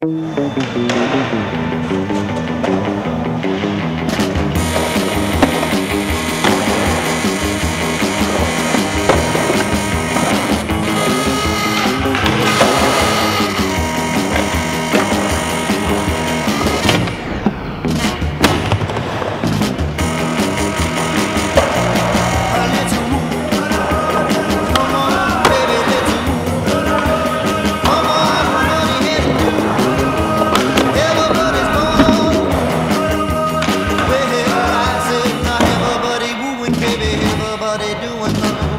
Thank you. baby, everybody doing something.